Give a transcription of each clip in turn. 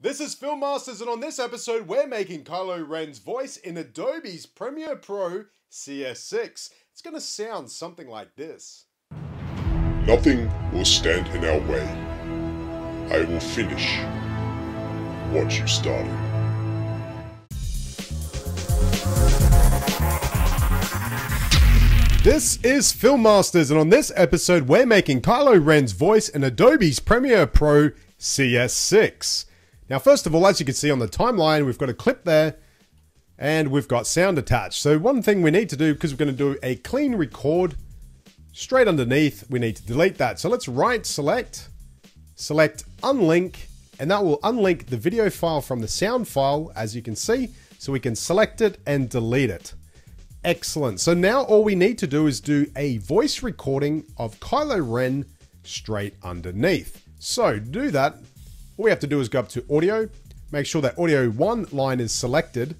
This is Film Masters, and on this episode, we're making Kylo Ren's voice in Adobe's Premiere Pro CS6. It's going to sound something like this. Nothing will stand in our way. I will finish what you started. This is Film Masters, and on this episode, we're making Kylo Ren's voice in Adobe's Premiere Pro CS6. Now, first of all, as you can see on the timeline, we've got a clip there, and we've got sound attached. So one thing we need to do, because we're going to do a clean record, straight underneath, we need to delete that. So let's right select, select unlink, and that will unlink the video file from the sound file, as you can see. So we can select it and delete it. Excellent. So now all we need to do is do a voice recording of Kylo Ren straight underneath. So do that, all we have to do is go up to audio, make sure that audio one line is selected,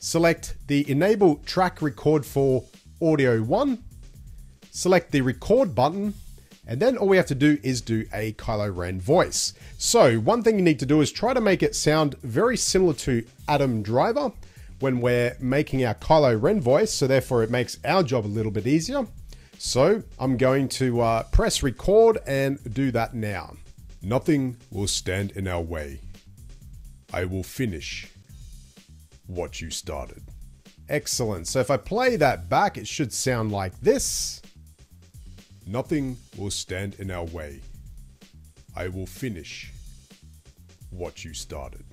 select the enable track record for audio one, select the record button, and then all we have to do is do a Kylo Ren voice. So one thing you need to do is try to make it sound very similar to Adam Driver when we're making our Kylo Ren voice, so therefore it makes our job a little bit easier. So I'm going to uh, press record and do that now. Nothing will stand in our way. I will finish what you started. Excellent. So if I play that back, it should sound like this. Nothing will stand in our way. I will finish what you started.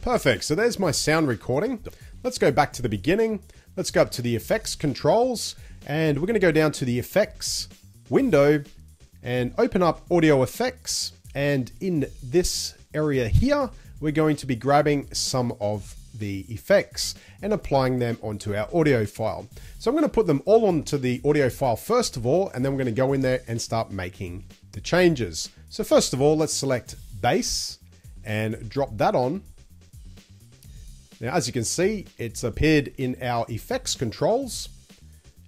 Perfect. So there's my sound recording. Let's go back to the beginning. Let's go up to the effects controls and we're going to go down to the effects window and open up audio effects. And in this area here, we're going to be grabbing some of the effects and applying them onto our audio file. So I'm going to put them all onto the audio file first of all, and then we're going to go in there and start making the changes. So first of all, let's select bass and drop that on. Now, as you can see, it's appeared in our effects controls.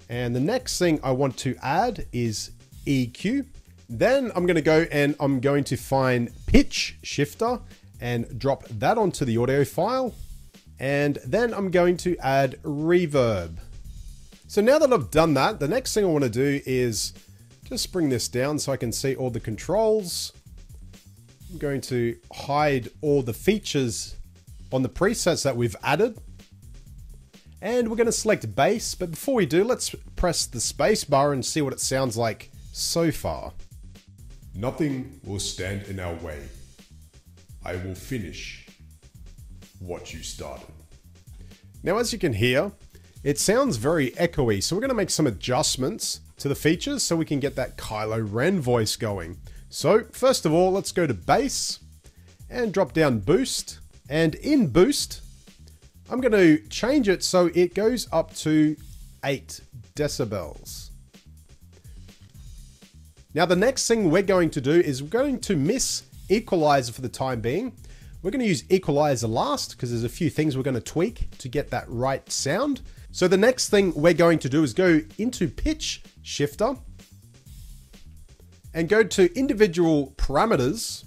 And the next thing I want to add is EQ. Then I'm going to go and I'm going to find pitch shifter and drop that onto the audio file. And then I'm going to add reverb. So now that I've done that, the next thing I want to do is just bring this down so I can see all the controls. I'm going to hide all the features on the presets that we've added. And we're going to select bass, but before we do, let's press the space bar and see what it sounds like so far. Nothing will stand in our way. I will finish what you started. Now, as you can hear, it sounds very echoey, so we're going to make some adjustments to the features so we can get that Kylo Ren voice going. So, first of all, let's go to bass and drop down boost. And in boost, I'm going to change it so it goes up to 8 decibels. Now the next thing we're going to do is we're going to miss equalizer for the time being. We're going to use equalizer last because there's a few things we're going to tweak to get that right sound. So the next thing we're going to do is go into pitch shifter and go to individual parameters.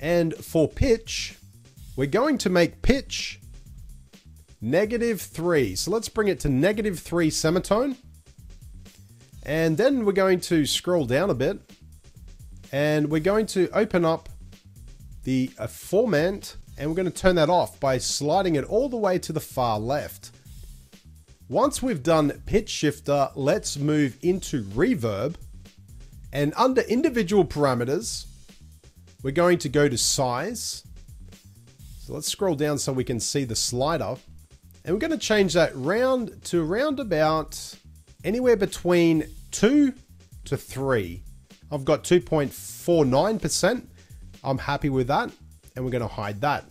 And for pitch, we're going to make pitch negative three. So let's bring it to negative three semitone. And then we're going to scroll down a bit and we're going to open up the uh, formant and we're going to turn that off by sliding it all the way to the far left. Once we've done pitch shifter, let's move into reverb and under individual parameters, we're going to go to size. So let's scroll down so we can see the slider and we're going to change that round to around about anywhere between 2 to 3. I've got 2.49%. I'm happy with that. And we're going to hide that.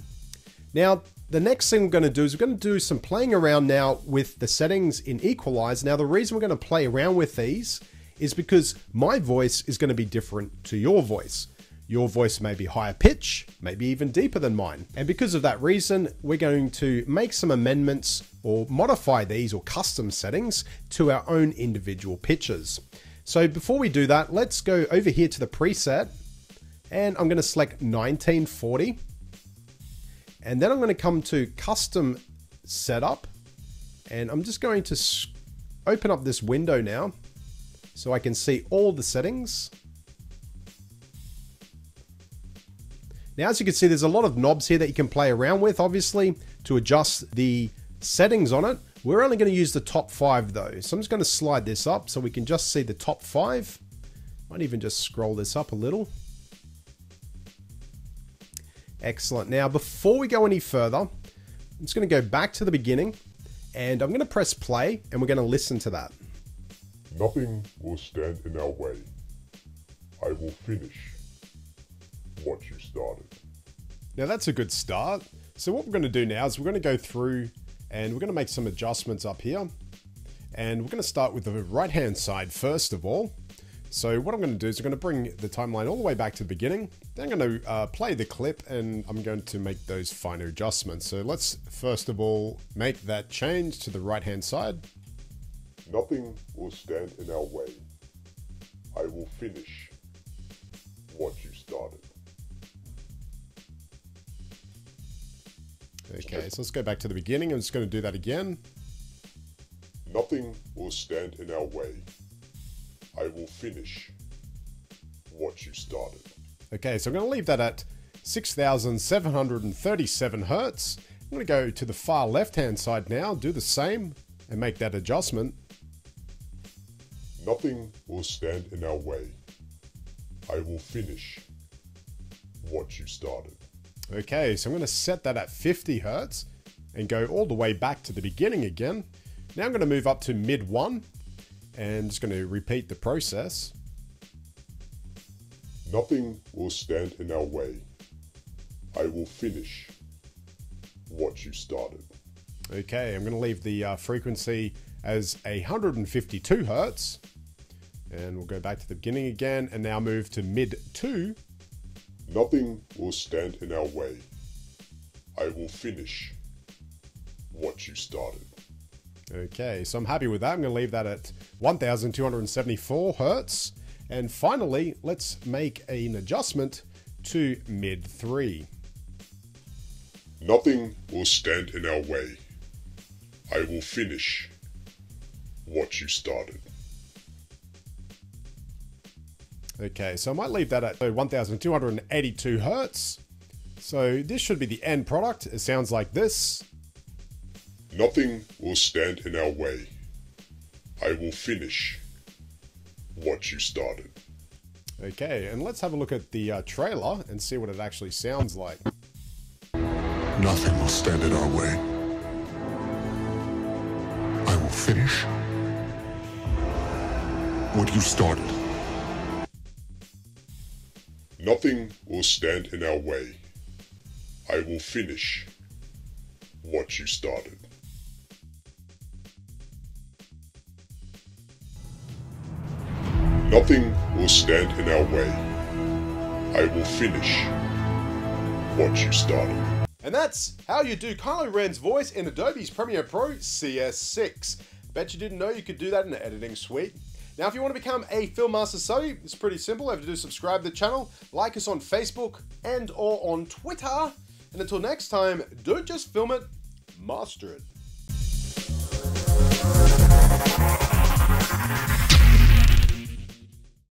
Now, the next thing we're going to do is we're going to do some playing around now with the settings in Equalize. Now, the reason we're going to play around with these is because my voice is going to be different to your voice. Your voice may be higher pitch, maybe even deeper than mine. And because of that reason, we're going to make some amendments or modify these or custom settings to our own individual pitches. So before we do that, let's go over here to the preset And I'm going to select 1940. And then I'm going to come to custom setup. And I'm just going to open up this window now so I can see all the settings. Now, as you can see, there's a lot of knobs here that you can play around with, obviously, to adjust the settings on it. We're only going to use the top five though. So I'm just going to slide this up so we can just see the top five. Might even just scroll this up a little. Excellent. Now, before we go any further, I'm just going to go back to the beginning and I'm going to press play and we're going to listen to that. Nothing will stand in our way. I will finish what you started. Now that's a good start. So what we're going to do now is we're going to go through and we're going to make some adjustments up here. And we're going to start with the right hand side first of all. So what I'm going to do is I'm going to bring the timeline all the way back to the beginning. Then I'm going to uh, play the clip and I'm going to make those finer adjustments. So let's first of all make that change to the right hand side. Nothing will stand in our way. I will finish what you started. Okay, so let's go back to the beginning. I'm just going to do that again. Nothing will stand in our way. I will finish what you started. Okay, so I'm going to leave that at 6,737 hertz. I'm going to go to the far left hand side now, do the same, and make that adjustment. Nothing will stand in our way. I will finish what you started. Okay, so I'm going to set that at 50 hertz and go all the way back to the beginning again. Now I'm going to move up to mid 1 and just going to repeat the process. Nothing will stand in our way. I will finish what you started. Okay, I'm going to leave the uh, frequency as 152 hertz. And we'll go back to the beginning again and now move to mid 2. Nothing will stand in our way. I will finish what you started. Okay, so I'm happy with that. I'm going to leave that at 1274 hertz. And finally, let's make an adjustment to mid 3. Nothing will stand in our way. I will finish what you started. Okay, so I might leave that at 1282 hertz. So this should be the end product. It sounds like this. Nothing will stand in our way. I will finish what you started. Okay, and let's have a look at the uh, trailer and see what it actually sounds like. Nothing will stand in our way. I will finish what you started. Nothing will stand in our way. I will finish what you started. Nothing will stand in our way. I will finish what you started. And that's how you do Kylo Ren's voice in Adobe's Premiere Pro CS6. Bet you didn't know you could do that in the editing suite. Now, if you want to become a Film Master Subby, it's pretty simple. You have to do subscribe to the channel, like us on Facebook and or on Twitter. And until next time, don't just film it, master it.